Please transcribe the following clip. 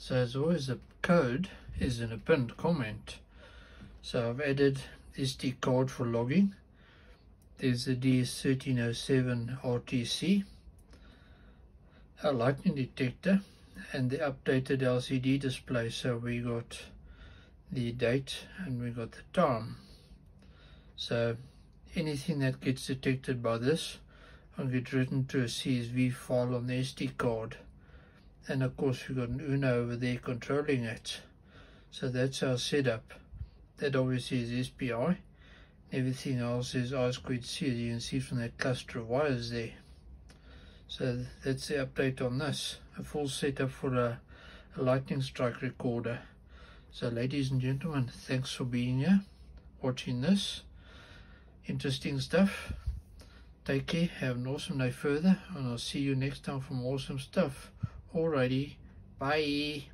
So as always oh, the code is in a pinned comment. So I've added SD card for logging. There's the DS1307 RTC, a lightning detector and the updated LCD display. So we got the date and we got the time. So anything that gets detected by this will get written to a CSV file on the SD card. And of course we've got an UNO over there controlling it. So that's our setup. That obviously is SPI. Everything else is I squared C as you can see from that cluster of wires there. So that's the update on this. A full setup for a, a lightning strike recorder. So ladies and gentlemen, thanks for being here, watching this. Interesting stuff. Take care, have an awesome day further, and I'll see you next time for more awesome stuff. Alrighty, bye.